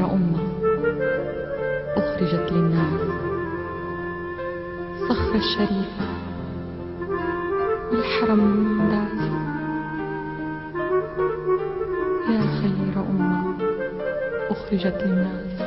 خير أمة أخرجت للناس صخرة الشريفة والحرم الممتاز يا خير أمة أخرجت للناس.